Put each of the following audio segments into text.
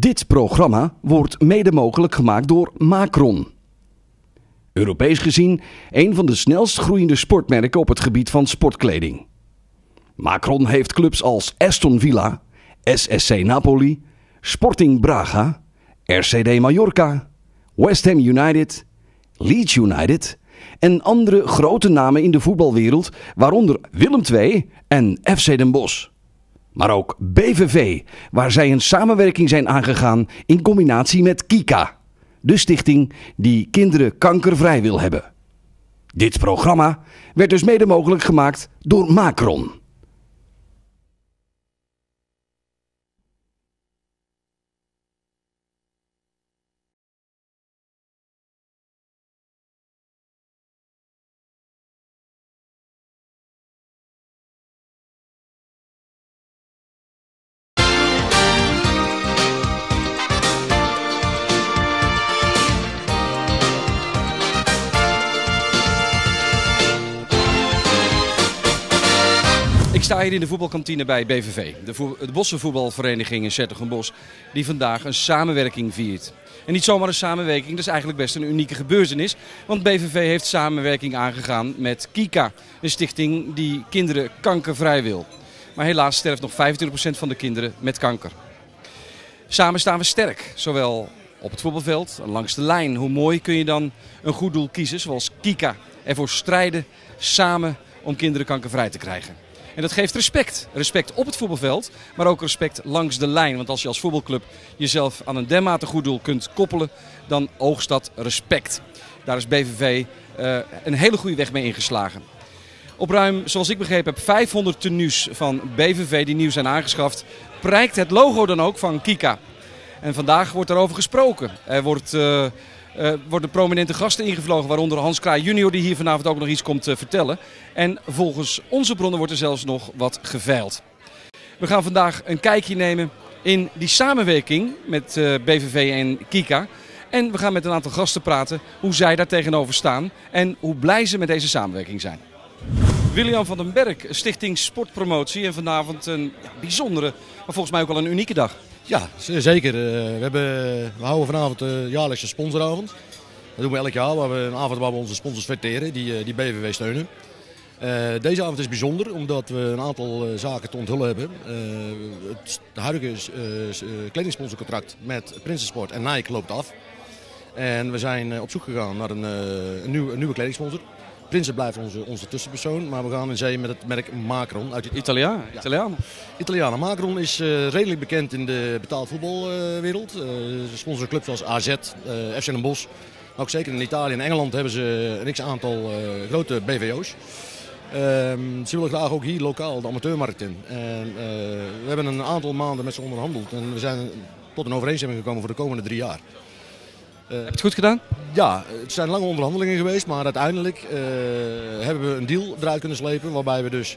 Dit programma wordt mede mogelijk gemaakt door Macron. Europees gezien een van de snelst groeiende sportmerken op het gebied van sportkleding. Macron heeft clubs als Aston Villa, SSC Napoli, Sporting Braga, RCD Mallorca, West Ham United, Leeds United en andere grote namen in de voetbalwereld, waaronder Willem II en FC Den Bosch. Maar ook BVV, waar zij een samenwerking zijn aangegaan in combinatie met Kika, de stichting die kinderen kankervrij wil hebben. Dit programma werd dus mede mogelijk gemaakt door Macron. Sta hier in de voetbalkantine bij BVV, de, vo de in Zettergenbos, die vandaag een samenwerking viert. En niet zomaar een samenwerking, dat is eigenlijk best een unieke gebeurtenis. Want BVV heeft samenwerking aangegaan met Kika, een stichting die kinderen kankervrij wil. Maar helaas sterft nog 25% van de kinderen met kanker. Samen staan we sterk, zowel op het voetbalveld, langs de lijn. Hoe mooi kun je dan een goed doel kiezen, zoals Kika, ervoor strijden samen om kinderen kankervrij te krijgen. En dat geeft respect. Respect op het voetbalveld, maar ook respect langs de lijn. Want als je als voetbalclub jezelf aan een dermate goed doel kunt koppelen, dan oogst dat respect. Daar is BVV uh, een hele goede weg mee ingeslagen. Op ruim, zoals ik begrepen heb, 500 tenues van BVV die nieuw zijn aangeschaft, prijkt het logo dan ook van Kika. En vandaag wordt daarover gesproken. Er wordt... Uh, uh, worden prominente gasten ingevlogen, waaronder Hans Kraai junior die hier vanavond ook nog iets komt uh, vertellen. En volgens onze bronnen wordt er zelfs nog wat geveild. We gaan vandaag een kijkje nemen in die samenwerking met uh, BVV en Kika. En we gaan met een aantal gasten praten hoe zij daar tegenover staan en hoe blij ze met deze samenwerking zijn. William van den Berg, Stichting Sportpromotie en vanavond een ja, bijzondere, maar volgens mij ook wel een unieke dag. Ja, zeker. We, hebben, we houden vanavond de jaarlijkse sponsoravond. Dat doen we elk jaar, waar we een avond waar we onze sponsors verteren, die, die BVW steunen. Deze avond is bijzonder omdat we een aantal zaken te onthullen hebben. Het huidige kledingsponsorcontract met Prinsensport en Nike loopt af. En we zijn op zoek gegaan naar een, een, nieuwe, een nieuwe kledingsponsor. Prinsen blijft onze, onze tussenpersoon, maar we gaan in zee met het merk Macron. Uit Italiaan. Ja. Italiaan. Italiaan. Macron is uh, redelijk bekend in de betaald voetbalwereld. Uh, ze sponsoren clubs zoals AZ, uh, FC Den Bosch. Maar ook zeker in Italië en Engeland hebben ze een x-aantal grote BVO's. Ehm, ze willen graag ook hier lokaal de amateurmarkt in. En, we hebben een aantal maanden met ze onderhandeld en we zijn tot een overeenstemming gekomen voor de komende drie jaar. Uh, Heb je het goed gedaan? Ja, het zijn lange onderhandelingen geweest, maar uiteindelijk uh, hebben we een deal eruit kunnen slepen waarbij we dus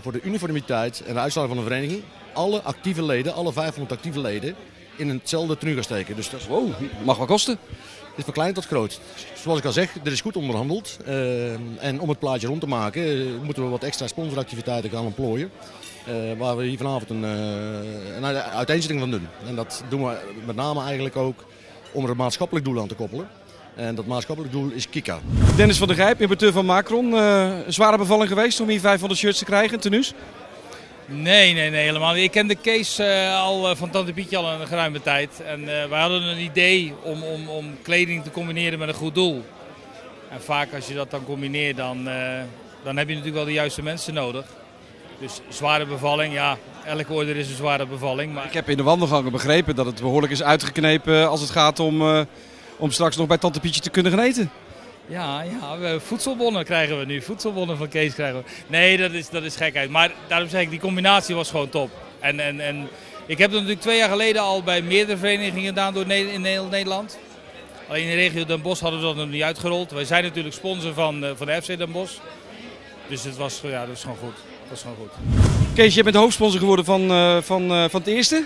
voor de uniformiteit en de uitstraling van de vereniging alle actieve leden, alle 500 actieve leden, in hetzelfde tenue gaan steken. Dus dat wow, mag wat kosten? Het is van klein tot groot. Zoals ik al zeg, er is goed onderhandeld. Uh, en om het plaatje rond te maken, uh, moeten we wat extra sponsoractiviteiten gaan ontplooien. Uh, waar we hier vanavond een, een uiteenzetting van doen. En dat doen we met name eigenlijk ook om er een maatschappelijk doel aan te koppelen. En dat maatschappelijk doel is Kika. Dennis van der Grijp, importeur van Macron. Uh, zware bevalling geweest om hier 500 shirts te krijgen, tenues? Nee, nee, nee, helemaal niet. Ik ken de case uh, al uh, van Tante Pietje al een geruime tijd. En wij hadden een idee om, om, om kleding te combineren met een goed doel. En vaak als je dat dan combineert, dan, dan heb je natuurlijk wel de juiste mensen nodig. Dus zware bevalling, ja, elke order is een zware bevalling. Maar... Ik heb in de wandelgangen begrepen dat het behoorlijk is uitgeknepen als het gaat om, uh, om straks nog bij Tante Pietje te kunnen gaan eten. Ja, ja voedselbonnen krijgen we nu. Voedselbonnen van Kees krijgen we. Nee, dat is, dat is gekheid. Maar daarom zeg ik, die combinatie was gewoon top. En, en, en ik heb dat natuurlijk twee jaar geleden al bij meerdere verenigingen gedaan door in Nederland. Alleen in de regio Den Bosch hadden we dat nog niet uitgerold. Wij zijn natuurlijk sponsor van, van de FC Den Bosch. Dus het was, ja, dat is gewoon goed. Is gewoon goed. Kees, je bent hoofdsponsor geworden van, uh, van, uh, van het eerste?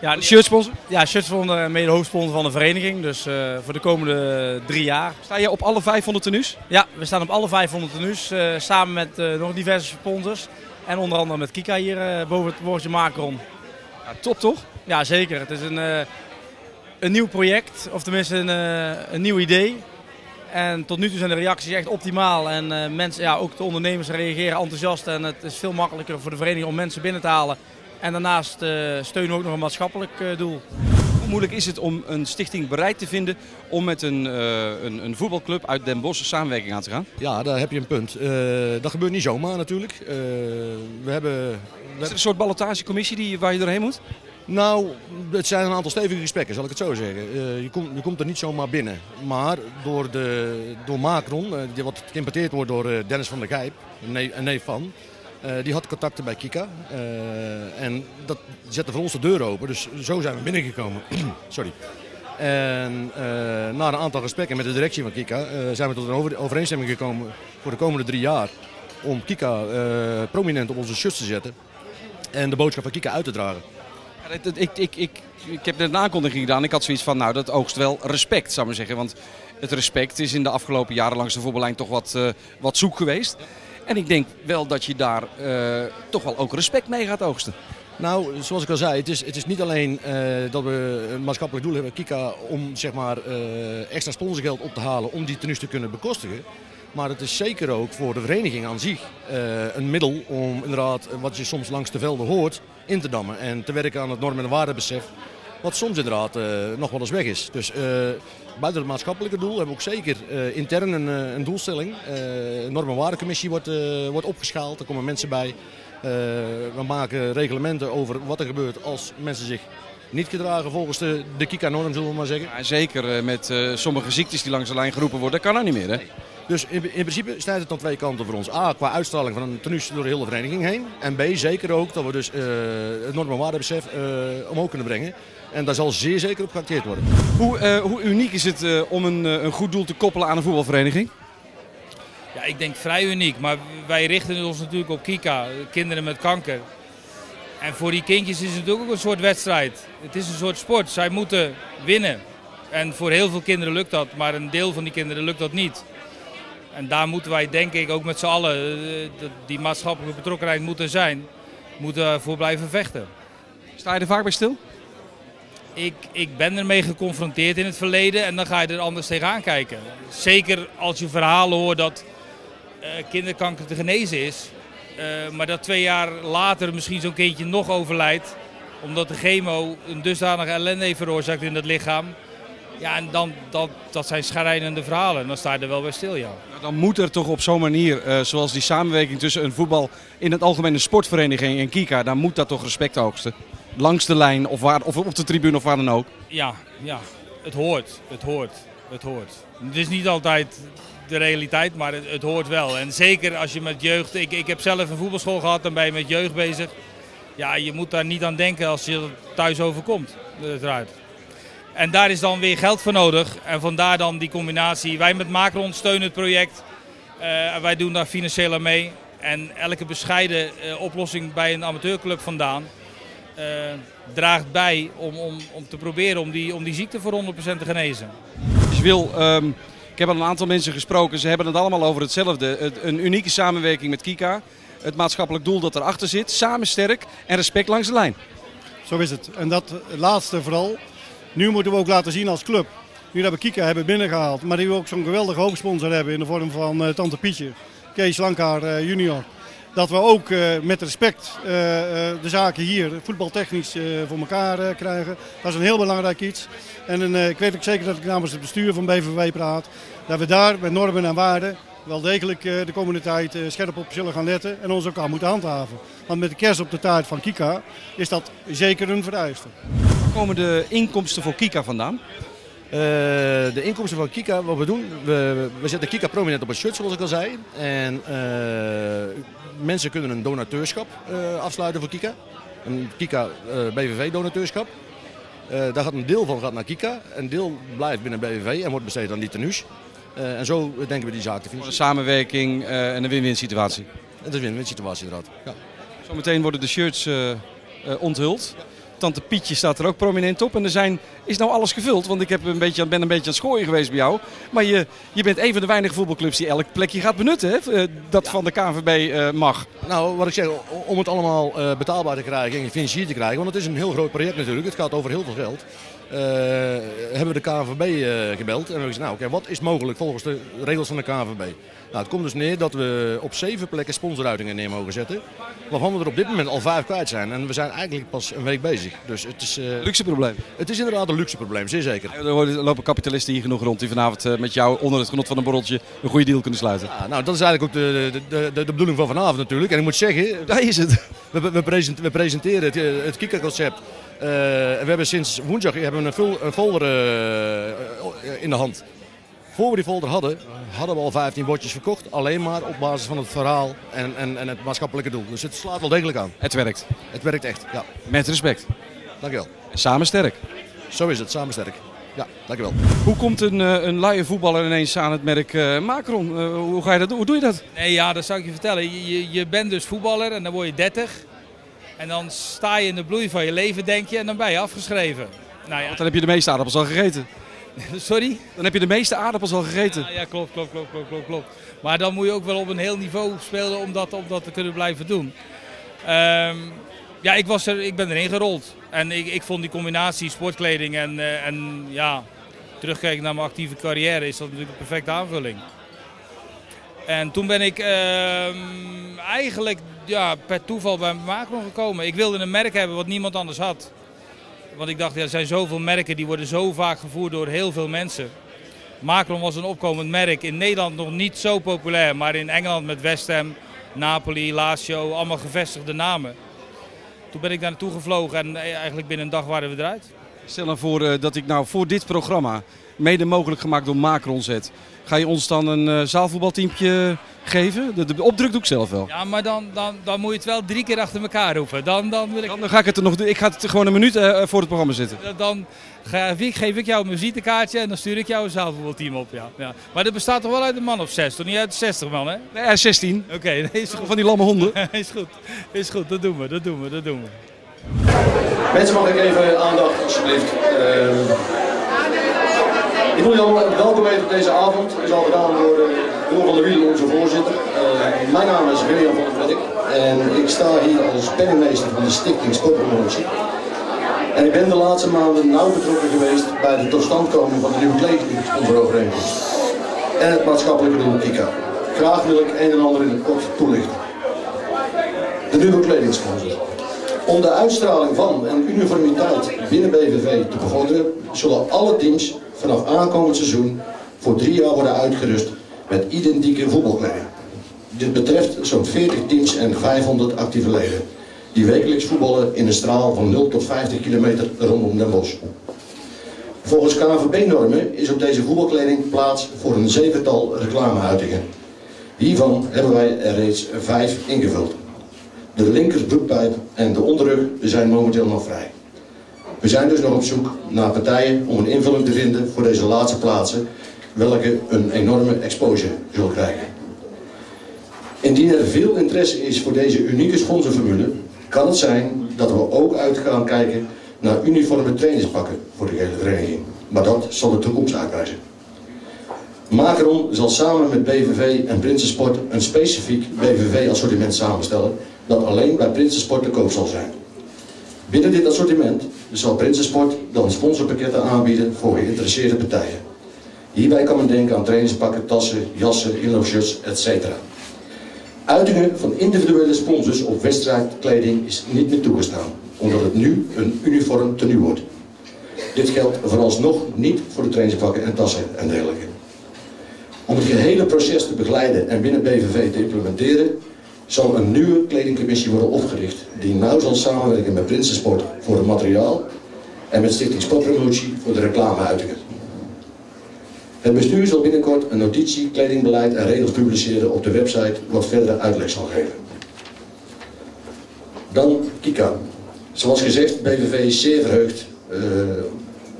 Ja, de shirtsponsor? Ja, shirtsponsor, mede hoofdsponsor van de vereniging. Dus uh, voor de komende drie jaar. Sta je op alle 500 tenues? Ja, we staan op alle 500 tenues. samen met nog diverse sponsors. En onder andere met Kika hier boven het woordje Macron. Ja, top toch? Ja, zeker. Het is een, eh, een nieuw project, of tenminste een, eh, een nieuw idee. En tot nu toe zijn de reacties echt optimaal. En eh, mensen, ja, ook de ondernemers reageren enthousiast. En het is veel makkelijker voor de vereniging om mensen binnen te halen. En daarnaast eh, steunen we ook nog een maatschappelijk eh, doel. Hoe moeilijk is het om een stichting bereid te vinden om met een, eh, een, een voetbalclub uit Den Bosch samenwerking aan te gaan? Ja, daar heb je een punt. Eh, dat gebeurt niet zomaar natuurlijk. Eh, we hebben... we Is er een soort ballotagecommissie die, waar je doorheen moet? Nou, het zijn een aantal stevige gesprekken, zal ik het zo zeggen. Eh, je, komt, er niet zomaar binnen. Maar door, de, door Macron, eh, die wat geïmporteerd wordt door eh, Dennis van der Gijp, een neef, van, die had contacten bij Kika. En dat zette voor ons de deur open. Dus zo zijn we binnengekomen. Sorry. En na een aantal gesprekken met de directie van Kika zijn we tot een over- overeenstemming gekomen voor de komende drie jaar. Om Kika prominent op onze shirts te zetten. En de boodschap van Kika uit te dragen. Ik, ik, ik, ik heb net een aankondiging gedaan. Ik had zoiets van, nou dat oogst wel respect, zou ik zeggen. Want het respect is in de afgelopen jaren langs de voetballijn toch wat, eh, wat zoek geweest. En ik denk wel dat je daar eh, toch wel ook respect mee gaat oogsten. Nou, zoals ik al zei, het is, het is niet alleen eh, dat we een maatschappelijk doel hebben, Kika, om zeg maar, extra sponsorgeld op te halen om die tenues te kunnen bekostigen. Maar het is zeker ook voor de vereniging aan zich eh, een middel om inderdaad, wat je soms langs de velden hoort, in te dammen. En te werken aan het norm- en waardebesef, wat soms inderdaad eh, nog wel eens weg is. Dus eh, buiten het maatschappelijke doel hebben we ook zeker intern een, een doelstelling. Een norm- en waardecommissie wordt, wordt opgeschaald, er komen mensen bij. We maken reglementen over wat er gebeurt als mensen zich niet gedragen volgens de, de Kika-norm, zullen we maar zeggen. Ja, zeker met sommige ziektes die langs de lijn geroepen worden, dat kan nou niet meer. Hè? Dus in, in principe snijdt het aan twee kanten voor ons. A, qua uitstraling van een tenues door de hele vereniging heen. En B, zeker ook dat we dus eh, het norm- en waardebesef eh, omhoog kunnen brengen. En daar zal zeer zeker op geacteerd worden. Hoe, eh, hoe uniek is het eh, om een, een goed doel te koppelen aan een voetbalvereniging? Ja, ik denk vrij uniek. Maar wij richten ons natuurlijk op Kika, kinderen met kanker. En voor die kindjes is het natuurlijk ook een soort wedstrijd. Het is een soort sport. Zij moeten winnen. En voor heel veel kinderen lukt dat, maar een deel van die kinderen lukt dat niet. En daar moeten wij denk ik ook met z'n allen, eh, die maatschappelijke betrokkenheid moet er zijn, moeten voor blijven vechten. Sta je er vaak bij stil? Ik, ik ben ermee geconfronteerd in het verleden en dan ga je er anders tegenaan kijken. Zeker als je verhalen hoort dat eh, kinderkanker te genezen is. eh, maar dat twee jaar later misschien zo'n kindje nog overlijdt. Omdat de chemo een dusdanige ellende heeft veroorzaakt in het lichaam. Ja, en dan, dat, dat zijn schrijnende verhalen. En dan sta je er wel bij stil, ja. Nou, Dan moet er toch op zo'n manier, eh, zoals die samenwerking tussen een voetbal in het algemene sportvereniging en Kika, daar moet dat toch respect oogsten. Langs de lijn of, waar, of op de tribune of waar dan ook. Ja, ja, het hoort. Het hoort. Het hoort. Het is niet altijd de realiteit, maar het, het hoort wel. En zeker als je met jeugd... Ik, ik heb zelf een voetbalschool gehad, dan ben je met jeugd bezig. Ja, je moet daar niet aan denken als je thuis overkomt, uiteraard. En daar is dan weer geld voor nodig. En vandaar dan die combinatie. Wij met Macron steunen het project. Eh, en wij doen daar financieel aan mee. En elke bescheiden eh, oplossing bij een amateurclub vandaan... eh, draagt bij om, om, om te proberen om die, om die ziekte voor 100% te genezen. Dus je wil, ehm, ik heb al een aantal mensen gesproken, ze hebben het allemaal over hetzelfde. Het- een unieke samenwerking met Kika. Het maatschappelijk doel dat erachter zit. Samen sterk en respect langs de lijn. Zo is het. En dat laatste vooral. Nu moeten we ook laten zien als club. Nu dat we Kika hebben binnengehaald, maar die we ook zo'n geweldige hoofdsponsor hebben in de vorm van eh, Tante Pietje, Kees Lankaar eh, junior. Dat we ook eh, met respect de zaken hier voetbaltechnisch voor elkaar krijgen. Dat is een heel belangrijk iets. En ik weet ook zeker dat ik namens het bestuur van BVW praat. Dat we daar met normen en waarden wel degelijk de komende tijd scherp op zullen gaan letten en ons ook aan moeten handhaven. Want met de kerst op de taart van Kika is dat zeker een vereiste. Komen de inkomsten voor Kika vandaan? Eh, de inkomsten van Kika, wat we doen, we, we zetten Kika prominent op een shirt zoals ik al zei. En eh, mensen kunnen een donateurschap eh, afsluiten voor Kika. Een Kika BVV donateurschap. Daar gaat een deel van gaat naar Kika, een deel blijft binnen BVV en wordt besteed aan die tenues. En zo denken we die zaak te Voor een financieren. samenwerking en een win-win situatie. Het is een win-win situatie inderdaad. Ja. Zometeen worden de shirts onthuld. Tante Pietje staat er ook prominent op. En er zijn, is nou alles gevuld, want ik heb een beetje, ben een beetje aan het schooien geweest bij jou. Maar je, je bent een van de weinige voetbalclubs die elk plekje gaat benutten, hè? Eh, dat van de KNVB eh, mag. Nou, wat ik zeg, om het allemaal eh, betaalbaar te krijgen en gefinancierd te krijgen, want het is een heel groot project natuurlijk, het gaat over heel veel geld. Eh, hebben we de KNVB eh, gebeld en we hebben gezegd, nou oké, wat is mogelijk volgens de regels van de KNVB? Nou, het komt dus neer dat we op zeven plekken sponsoruitingen neer mogen zetten, waarvan we er op dit moment al vijf kwijt zijn. En we zijn eigenlijk pas een week bezig. Dus het is, eh, Luxe probleem. het is inderdaad een luxe probleem, zeer zeker. Er worden- er lopen kapitalisten hier genoeg rond die vanavond met jou onder het genot van een borreltje een goede deal kunnen sluiten. Ja, nou, dat is eigenlijk ook de, de, de, bedoeling van vanavond natuurlijk. En ik moet zeggen, Daar is het. We, we, we present- we presenteren het, het Kika-concept. Eh, we hebben sinds woensdag hebben we een, vul- een folder eh, eh, in de hand. Voor we die folder hadden, hadden we al 15 bordjes verkocht. Alleen maar op basis van het verhaal en, en, en het maatschappelijke doel. Dus het slaat wel degelijk aan. Het werkt. Het werkt echt. Ja, Met respect. dankjewel. Samen sterk. Zo is het, samen sterk. Ja, dankjewel. Hoe komt een, een luie voetballer ineens aan het merk Macron? Hoe, ga je dat doen? Hoe doe je dat? Nee, ja, dat zou ik je vertellen. Je, je, je bent dus voetballer en dan word je 30. En dan sta je in de bloei van je leven, denk je, en dan ben je afgeschreven. Nou ja, Dan heb je de meeste aardappels al gegeten. sorry? Dan heb je de meeste aardappels al gegeten. Ja, ja, klopt, klopt, klopt, klopt, klopt, klopt. Maar dan moet je ook wel op een heel niveau spelen om dat, om dat te kunnen blijven doen. Ehm, ja, ik, was er, ik ben erin gerold. En ik, ik vond die combinatie sportkleding en, eh, en ja, terugkijken naar mijn actieve carrière is dat natuurlijk een perfecte aanvulling. En toen ben ik ehm, eigenlijk ja, per toeval bij Macron gekomen. Ik wilde een merk hebben wat niemand anders had. Want ik dacht, ja, er zijn zoveel merken die worden zo vaak gevoerd door heel veel mensen. Macron was een opkomend merk. In Nederland nog niet zo populair, maar in Engeland met West Ham, Napoli, Lazio, allemaal gevestigde namen. Toen ben ik daar naartoe gevlogen en eh, eigenlijk binnen een dag waren we eruit. Stel nou voor eh, dat ik nou voor dit programma, mede mogelijk gemaakt door Macron zet. Ga je ons dan een eh, zaalvoetbalteampje geven? De, de opdruk doe ik zelf wel. Ja, maar dan, dan, dan moet je het wel drie keer achter elkaar roepen. Dan, dan, wil ik, Dan ga ik het er nog doen. Ik ga het gewoon een minuut eh, voor het programma zitten. dan geef ik, geef ik jou een visitekaartje en dan stuur ik jou een zaalvoetbalteam op. Ja. Ja. Maar dat bestaat toch wel uit een man of zes, toch niet uit de 60 man, hè? Nee, hij is 16. Oké, nee, is goed. Van die lamme honden. is goed. Is goed, dat doen we, dat doen we, dat doen we. Mensen, mag ik even aandacht, alsjeblieft. Ehm, ik wil jullie allemaal welkom heten op deze avond. Het is al gedaan door Roel van der Wielen, onze voorzitter. Eh, mijn naam is William van der Vlek en ik sta hier als penningmeester van de Stichting Sportpromotie. En ik ben de laatste maanden nauw betrokken geweest bij de totstandkoming van de nieuwe kledingsponsorovereenkomst. En het maatschappelijke doel KIKA. Graag wil ik een en ander in het kort toelichten. De nieuwe kledingsponsor. Om de uitstraling van en uniformiteit binnen BVV te bevorderen, zullen alle teams vanaf aankomend seizoen voor drie jaar worden uitgerust met identieke voetbalkleding. Dit betreft zo'n 40 teams en 500 actieve leden, die wekelijks voetballen in een straal van 0 tot 50 kilometer rondom Den Bosch. Volgens KNVB-normen is op deze voetbalkleding plaats voor een zevental reclameuitingen. Hiervan hebben wij er reeds vijf ingevuld. De linkersbroekpijp en de onderrug zijn momenteel nog vrij. We zijn dus nog op zoek naar partijen om een invulling te vinden voor deze laatste plaatsen, welke een enorme exposure zullen krijgen. Indien er veel interesse is voor deze unieke sponsorformule, kan het zijn dat we ook uit gaan kijken naar uniforme trainingspakken voor de hele vereniging. Maar dat zal de toekomst uitwijzen. Macron zal samen met BVV en Prinsensport een specifiek BVV-assortiment samenstellen dat alleen bij Prinsensport te koop zal zijn. Binnen dit assortiment zal Prinsensport dan sponsorpakketten aanbieden voor geïnteresseerde partijen. Hierbij kan men denken aan trainingspakken, tassen, jassen, inloopshirts, etc. Uitingen van individuele sponsors op wedstrijdkleding is niet meer toegestaan, omdat het nu een uniform tenue wordt. Dit geldt vooralsnog niet voor de trainingspakken en tassen en dergelijke. Om het gehele proces te begeleiden en binnen BVV te implementeren, zal een nieuwe kledingcommissie worden opgericht die nauw zal samenwerken met Prinsensport voor het materiaal en met Stichting Sportpromotie voor de reclameuitingen. Het bestuur zal binnenkort een notitie, kledingbeleid en regels publiceren op de website wat verdere uitleg zal geven. Dan Kika. Zoals gezegd, BVV is zeer verheugd uh,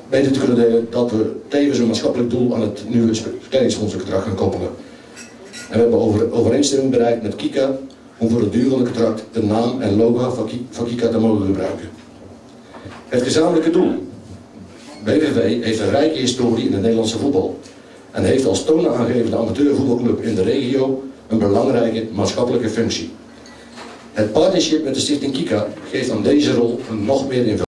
mede te kunnen delen dat we tevens een maatschappelijk doel aan het nieuwe kledingssponsorcontract gaan koppelen. En we hebben over, overeenstemming bereikt met Kika om voor het duurlijke contract de naam en logo van, Ki- van Kika te mogen gebruiken. Het gezamenlijke doel. BVV heeft een rijke historie in het Nederlandse voetbal. En heeft als toonaangevende amateurvoetbalclub in de regio een belangrijke maatschappelijke functie. Het partnership met de stichting Kika geeft aan deze rol een nog meer invulling.